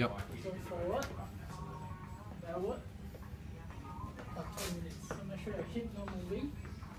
Yep. So forward, backward, for two minutes. So make sure your hip not moving.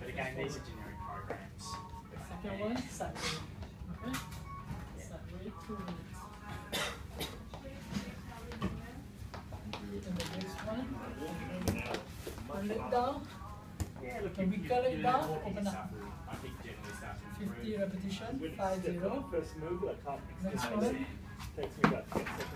But again, these are generic programs. Second one, sideway. Okay? Sideway, two minutes. And the next one, one leg down, Yeah, look, Can we you- cut it down? walking Open up. stuff will, I think generally starts with fifty three. repetition, five zero. First move, I can't Next one. it. Takes me about ten seconds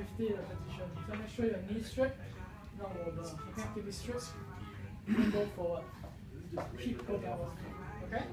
50 repetition. So make sure your knee straight, not over. Okay, keep it straight. Go forward. Keep go backward. Okay?